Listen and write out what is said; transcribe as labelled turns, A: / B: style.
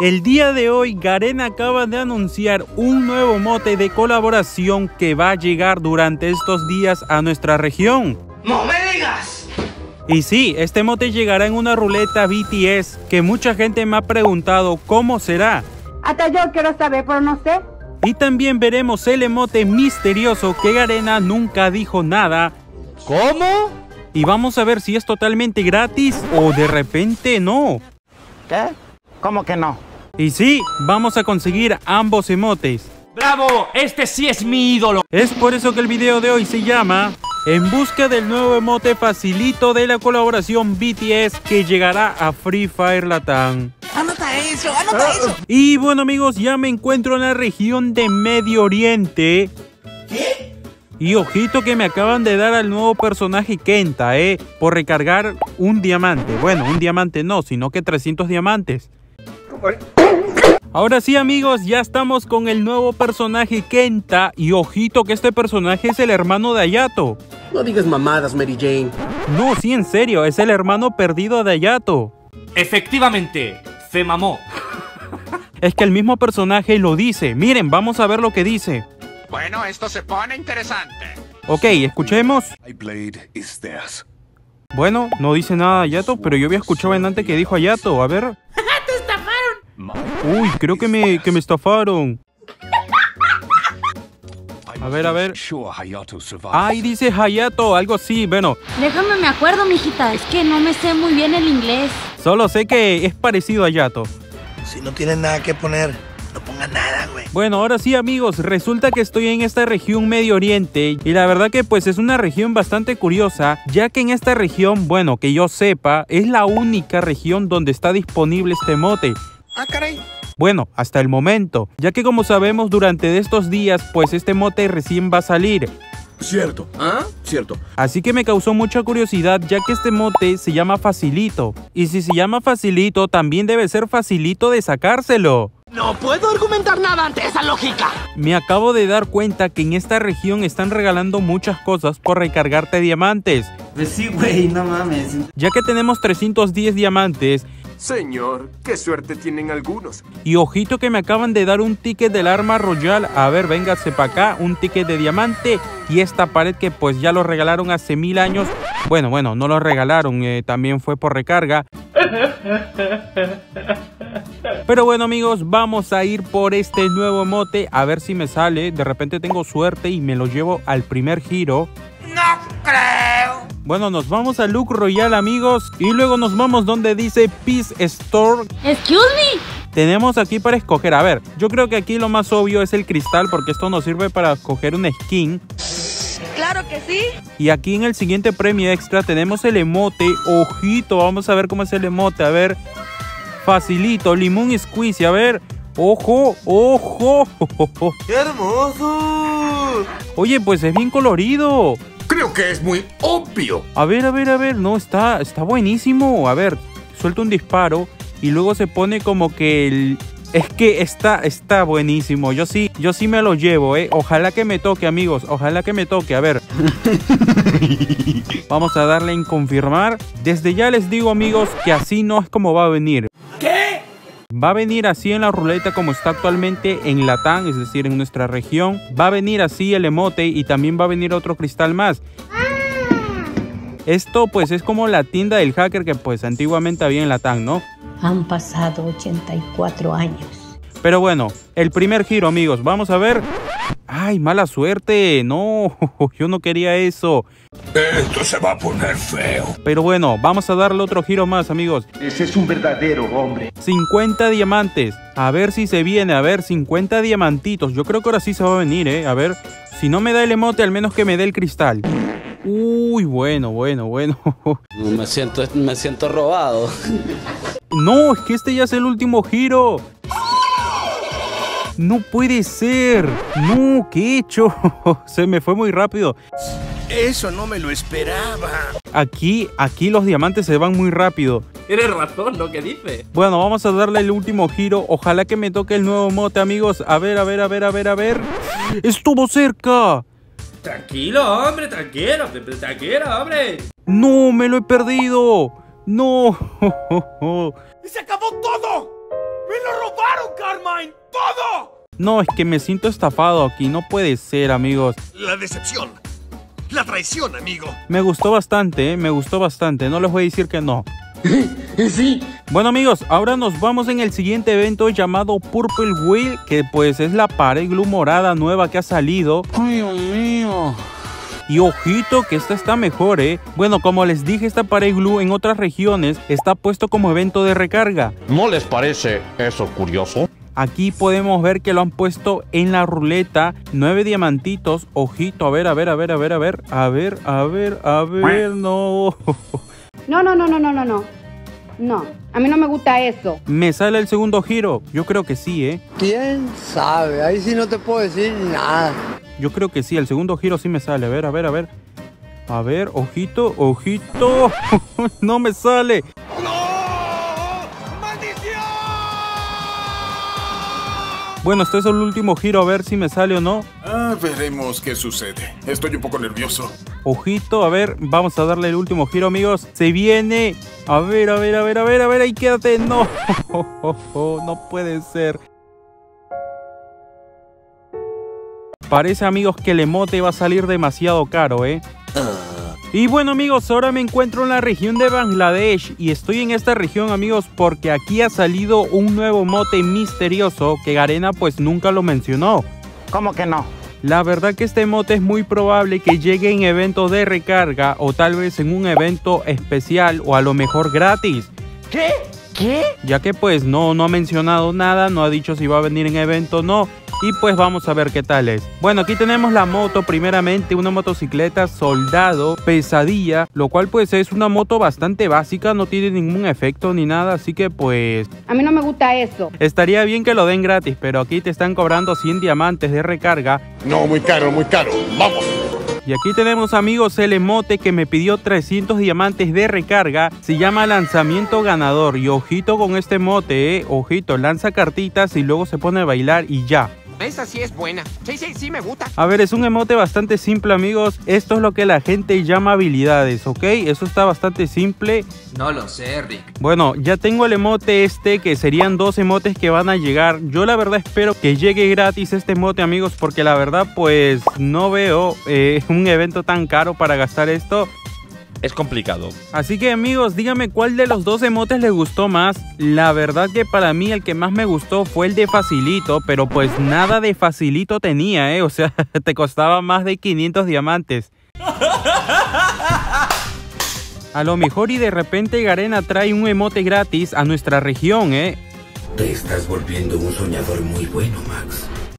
A: El día de hoy, Garena acaba de anunciar un nuevo mote de colaboración que va a llegar durante estos días a nuestra región.
B: ¡No me digas!
A: Y sí, este mote llegará en una ruleta BTS que mucha gente me ha preguntado cómo será.
C: Hasta yo quiero saber, pero no sé.
A: Y también veremos el emote misterioso que Garena nunca dijo nada.
D: ¿Cómo?
A: Y vamos a ver si es totalmente gratis o de repente no.
D: ¿Qué? ¿Cómo que no?
A: Y sí, vamos a conseguir ambos emotes.
E: ¡Bravo! Este sí es mi ídolo.
A: Es por eso que el video de hoy se llama En busca del nuevo emote facilito de la colaboración BTS que llegará a Free Fire Latam.
B: Anota eso, anota eso.
A: Y bueno amigos, ya me encuentro en la región de Medio Oriente.
B: ¿Qué?
A: Y ojito que me acaban de dar al nuevo personaje Kenta, eh, por recargar un diamante. Bueno, un diamante no, sino que 300 diamantes. Ahora sí amigos, ya estamos con el nuevo personaje Kenta y ojito que este personaje es el hermano de Ayato.
F: No digas mamadas, Mary Jane.
A: No, sí, en serio, es el hermano perdido de Ayato.
E: Efectivamente, se mamó.
A: Es que el mismo personaje lo dice. Miren, vamos a ver lo que dice.
G: Bueno, esto se pone interesante.
A: Ok, escuchemos.
H: Blade is theirs.
A: Bueno, no dice nada Ayato, pero yo había escuchado en antes que dijo Ayato. A ver.
B: ¡Te estafaron!
A: Uy, creo que me, que me estafaron. A ver, a ver.
H: Hayato.
A: Ay, dice Hayato, algo así. Bueno,
I: Déjame me acuerdo, mijita. Es que no me sé muy bien el inglés.
A: solo sé que es parecido a Yato.
B: Si no tienes nada que poner, no pongas nada, güey.
A: Bueno, ahora sí amigos, resulta que estoy en esta región Medio Oriente y la verdad que pues es una región bastante curiosa, ya que en esta región, bueno, que yo sepa, es la única región donde está disponible este mote.
B: Ah, caray.
A: Bueno, hasta el momento, ya que como sabemos durante estos días, pues este mote recién va a salir.
F: Cierto. ¿Ah? Cierto.
A: Así que me causó mucha curiosidad ya que este mote se llama Facilito. Y si se llama Facilito, también debe ser facilito de sacárselo.
B: No puedo argumentar nada ante esa lógica.
A: Me acabo de dar cuenta que en esta región están regalando muchas cosas por recargarte diamantes.
D: Pues sí, güey, no mames.
A: Ya que tenemos 310 diamantes
J: Señor, qué suerte tienen algunos.
A: y ojito que me acaban de dar un ticket del arma royal. A ver, véngase para acá, un ticket de diamante y esta pared que pues ya lo regalaron hace mil años. Bueno, bueno, no lo regalaron, eh, también fue por recarga. Pero bueno amigos, vamos a ir por este nuevo mote a ver si me sale. De repente tengo suerte y me lo llevo al primer giro.
B: No creo.
A: Bueno, nos vamos a Look Royal amigos y luego nos vamos donde dice Peace Store.
I: Excuse me.
A: Tenemos aquí para escoger, a ver, yo creo que aquí lo más obvio es el cristal porque esto nos sirve para escoger un skin.
C: Claro que sí.
A: Y aquí en el siguiente premio extra tenemos el emote. Ojito, vamos a ver cómo es el emote. A ver, facilito, limón squeeze. A ver, ojo, ojo.
B: ¡Qué hermoso!
A: Oye, pues es bien colorido.
J: Creo que es muy obvio.
A: A ver, a ver, a ver, no, está, está buenísimo. A ver, suelta un disparo y luego se pone como que el... Es que está, está buenísimo. Yo sí, yo sí me lo llevo, eh. Ojalá que me toque, amigos. Ojalá que me toque. A ver. Vamos a darle en confirmar. Desde ya les digo, amigos, que así no es como va a venir. Va a venir así en la ruleta como está actualmente en Latán, es decir, en nuestra región. Va a venir así el emote y también va a venir otro cristal más. Esto pues es como la tienda del hacker que pues antiguamente había en Latán, ¿no?
K: Han pasado 84 años.
A: Pero bueno, el primer giro amigos, vamos a ver. ¡Ay, mala suerte! No, yo no quería eso.
H: Esto se va a poner feo.
A: Pero bueno, vamos a darle otro giro más amigos.
F: Ese es un verdadero hombre.
A: 50 diamantes. A ver si se viene, a ver, 50 diamantitos. Yo creo que ahora sí se va a venir, ¿eh? A ver, si no me da el emote, al menos que me dé el cristal. Uy, bueno, bueno, bueno.
D: Me siento, me siento robado.
A: No, es que este ya es el último giro. No puede ser. No, ¿qué he hecho? Se me fue muy rápido.
B: Eso no me lo esperaba.
A: Aquí, aquí los diamantes se van muy rápido.
E: Tienes razón lo que dice.
A: Bueno, vamos a darle el último giro. Ojalá que me toque el nuevo mote, amigos. A ver, a ver, a ver, a ver, a ver. Estuvo cerca.
E: Tranquilo, hombre, tranquilo, tranquilo, hombre.
A: No, me lo he perdido. No.
B: ¡Se acabó todo! ¡Me lo
L: Carmine! ¡Todo!
A: No, es que me siento estafado aquí, no puede ser, amigos.
L: La decepción. La traición, amigo.
A: Me gustó bastante, ¿eh? me gustó bastante, no les voy a decir que no. Sí. Bueno amigos, ahora nos vamos en el siguiente evento llamado Purple Wheel, que pues es la pared glue morada nueva que ha salido. Ay, Dios mío. Y ojito que esta está mejor, ¿eh? Bueno, como les dije, esta pared glue en otras regiones está puesto como evento de recarga.
M: ¿No les parece eso curioso?
A: Aquí podemos ver que lo han puesto en la ruleta. Nueve diamantitos. Ojito, a ver, a ver, a ver, a ver, a ver. A ver, a ver, a ver, no.
C: No, no, no, no, no, no, no. No, a mí no me gusta eso.
A: ¿Me sale el segundo giro? Yo creo que sí, ¿eh?
N: ¿Quién sabe? Ahí sí no te puedo decir nada.
A: Yo creo que sí, el segundo giro sí me sale. A ver, a ver, a ver. A ver, ojito, ojito. no me sale. Bueno, este es el último giro, a ver si me sale o no.
O: Ah, veremos qué sucede. Estoy un poco nervioso.
A: Ojito, a ver, vamos a darle el último giro, amigos. Se viene. A ver, a ver, a ver, a ver, a ver, ahí quédate. No, no puede ser. Parece, amigos, que el emote va a salir demasiado caro, ¿eh? Y bueno amigos, ahora me encuentro en la región de Bangladesh y estoy en esta región amigos porque aquí ha salido un nuevo mote misterioso que Garena pues nunca lo mencionó.
D: ¿Cómo que no?
A: La verdad que este mote es muy probable que llegue en eventos de recarga o tal vez en un evento especial o a lo mejor gratis.
D: ¿Qué? ¿Qué?
A: Ya que pues no, no ha mencionado nada, no ha dicho si va a venir en evento o no. Y pues vamos a ver qué tal es. Bueno, aquí tenemos la moto, primeramente una motocicleta soldado pesadilla, lo cual pues es una moto bastante básica, no tiene ningún efecto ni nada, así que pues...
C: A mí no me gusta eso.
A: Estaría bien que lo den gratis, pero aquí te están cobrando 100 diamantes de recarga.
O: No, muy caro, muy caro. Vamos.
A: Y aquí tenemos amigos el emote que me pidió 300 diamantes de recarga. Se llama lanzamiento ganador. Y ojito con este emote, eh. Ojito, lanza cartitas y luego se pone a bailar y ya.
P: Esa sí es buena. Sí, sí, sí me gusta.
A: A ver, es un emote bastante simple, amigos. Esto es lo que la gente llama habilidades, ¿ok? Eso está bastante simple.
P: No lo sé, Rick.
A: Bueno, ya tengo el emote este, que serían dos emotes que van a llegar. Yo la verdad espero que llegue gratis este emote, amigos, porque la verdad, pues, no veo eh, un evento tan caro para gastar esto
M: es complicado.
A: Así que amigos, díganme cuál de los dos emotes les gustó más. La verdad que para mí el que más me gustó fue el de facilito, pero pues nada de facilito tenía, ¿eh? O sea, te costaba más de 500 diamantes. A lo mejor y de repente Garena trae un emote gratis a nuestra región, ¿eh?
Q: Te estás volviendo un soñador muy bueno, Max.